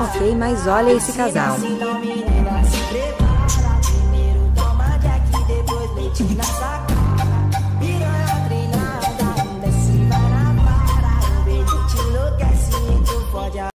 Ok, mas olha esse casal.